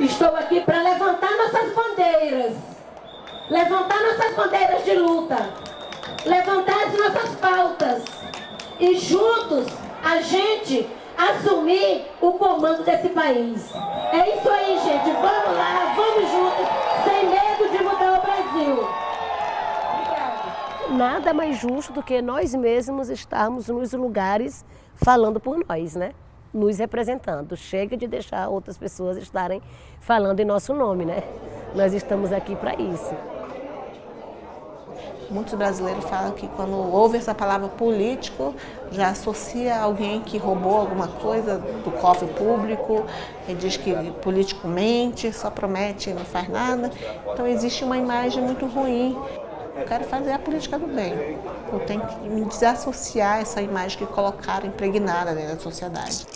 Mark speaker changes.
Speaker 1: Estou aqui para levantar nossas bandeiras. Levantar nossas bandeiras de luta. Levantar as nossas pautas. E juntos a gente assumir o comando desse país. É isso aí, gente. Vamos lá, vamos juntos, sem medo de mudar o Brasil.
Speaker 2: Nada mais justo do que nós mesmos estarmos nos lugares falando por nós, né? Nos representando. Chega de deixar outras pessoas estarem falando em nosso nome, né? Nós estamos aqui para isso.
Speaker 3: Muitos brasileiros falam que quando ouve essa palavra político, já associa alguém que roubou alguma coisa do cofre público, e diz que político mente, só promete e não faz nada. Então existe uma imagem muito ruim. Eu quero fazer a política do bem. Eu tenho que me desassociar essa imagem que colocaram impregnada dentro da sociedade.